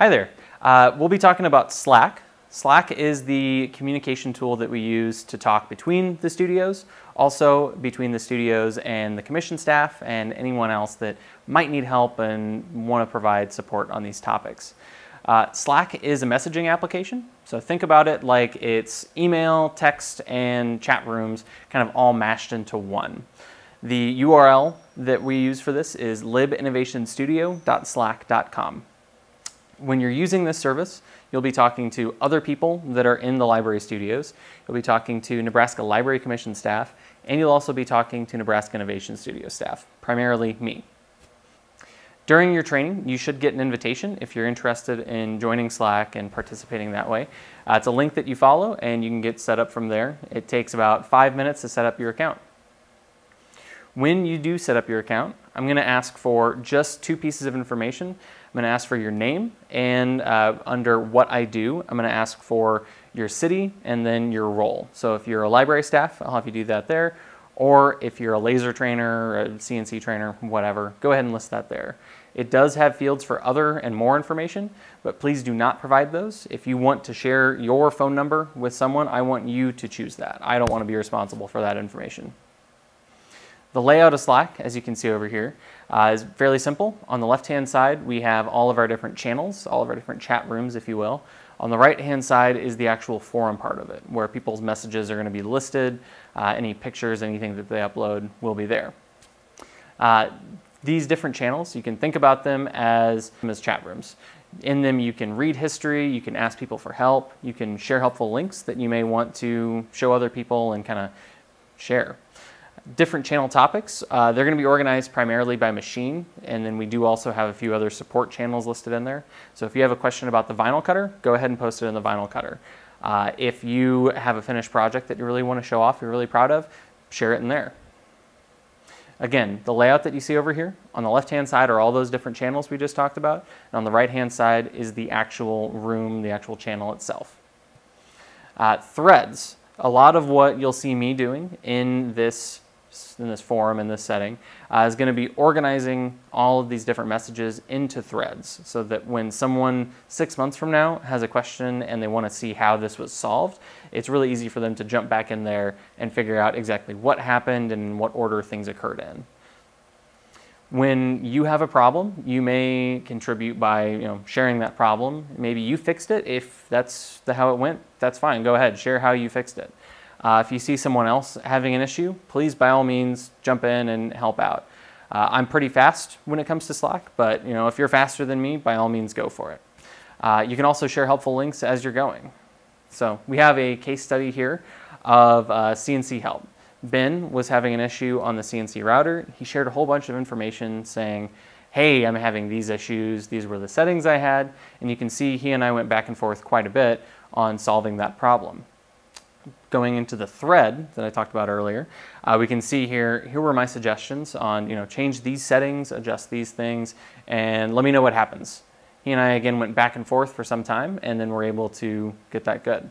Hi there. Uh, we'll be talking about Slack. Slack is the communication tool that we use to talk between the studios, also between the studios and the commission staff and anyone else that might need help and want to provide support on these topics. Uh, Slack is a messaging application, so think about it like it's email, text, and chat rooms kind of all mashed into one. The URL that we use for this is libinnovationstudio.slack.com when you're using this service, you'll be talking to other people that are in the library studios. You'll be talking to Nebraska Library Commission staff, and you'll also be talking to Nebraska Innovation Studio staff, primarily me. During your training, you should get an invitation if you're interested in joining Slack and participating that way. Uh, it's a link that you follow, and you can get set up from there. It takes about five minutes to set up your account. When you do set up your account, I'm going to ask for just two pieces of information. I'm going to ask for your name, and uh, under what I do, I'm going to ask for your city and then your role. So if you're a library staff, I'll have you do that there. Or if you're a laser trainer, a CNC trainer, whatever, go ahead and list that there. It does have fields for other and more information, but please do not provide those. If you want to share your phone number with someone, I want you to choose that. I don't want to be responsible for that information. The layout of Slack, as you can see over here, uh, is fairly simple. On the left-hand side, we have all of our different channels, all of our different chat rooms, if you will. On the right-hand side is the actual forum part of it, where people's messages are going to be listed. Uh, any pictures, anything that they upload will be there. Uh, these different channels, you can think about them as, as chat rooms. In them, you can read history, you can ask people for help, you can share helpful links that you may want to show other people and kind of share different channel topics. Uh, they're going to be organized primarily by machine, and then we do also have a few other support channels listed in there. So if you have a question about the vinyl cutter, go ahead and post it in the vinyl cutter. Uh, if you have a finished project that you really want to show off, you're really proud of, share it in there. Again, the layout that you see over here, on the left-hand side are all those different channels we just talked about, and on the right-hand side is the actual room, the actual channel itself. Uh, threads. A lot of what you'll see me doing in this in this forum, in this setting, uh, is going to be organizing all of these different messages into threads so that when someone six months from now has a question and they want to see how this was solved, it's really easy for them to jump back in there and figure out exactly what happened and what order things occurred in. When you have a problem, you may contribute by you know, sharing that problem. Maybe you fixed it. If that's the, how it went, that's fine. Go ahead, share how you fixed it. Uh, if you see someone else having an issue, please by all means jump in and help out. Uh, I'm pretty fast when it comes to Slack, but you know if you're faster than me, by all means go for it. Uh, you can also share helpful links as you're going. So we have a case study here of CNC uh, help. Ben was having an issue on the CNC router. He shared a whole bunch of information saying, hey, I'm having these issues, these were the settings I had, and you can see he and I went back and forth quite a bit on solving that problem going into the thread that I talked about earlier, uh, we can see here, here were my suggestions on, you know, change these settings, adjust these things, and let me know what happens. He and I, again, went back and forth for some time, and then we're able to get that good.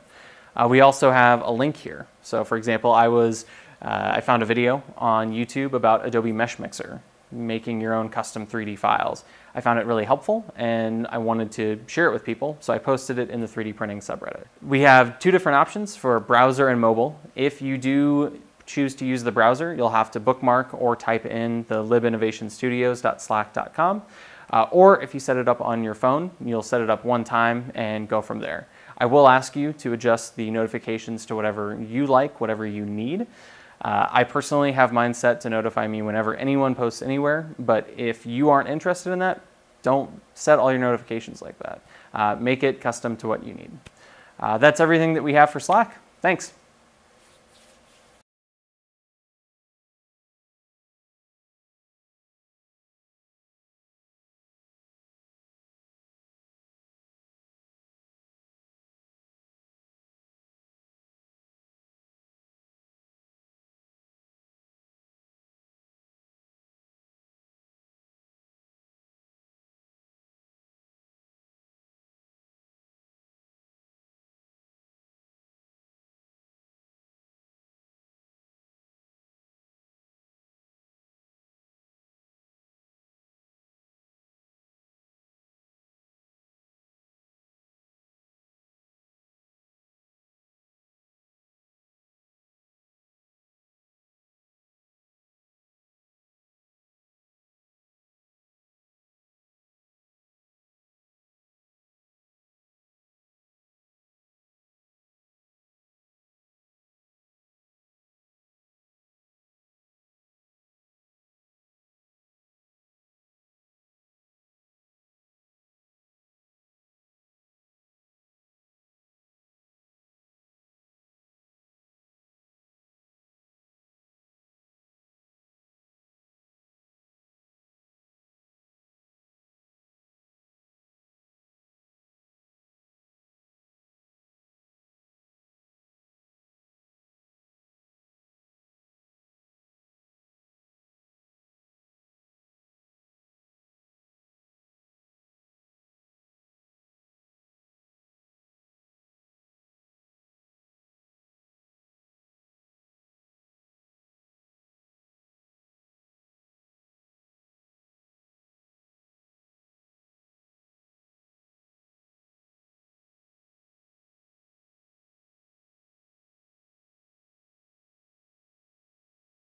Uh, we also have a link here. So, for example, I was, uh, I found a video on YouTube about Adobe Mesh Mixer, making your own custom 3D files. I found it really helpful and I wanted to share it with people, so I posted it in the 3D printing subreddit. We have two different options for browser and mobile. If you do choose to use the browser, you'll have to bookmark or type in the libinnovationstudios.slack.com. Uh, or if you set it up on your phone, you'll set it up one time and go from there. I will ask you to adjust the notifications to whatever you like, whatever you need. Uh, I personally have mine set to notify me whenever anyone posts anywhere, but if you aren't interested in that, don't set all your notifications like that. Uh, make it custom to what you need. Uh, that's everything that we have for Slack. Thanks.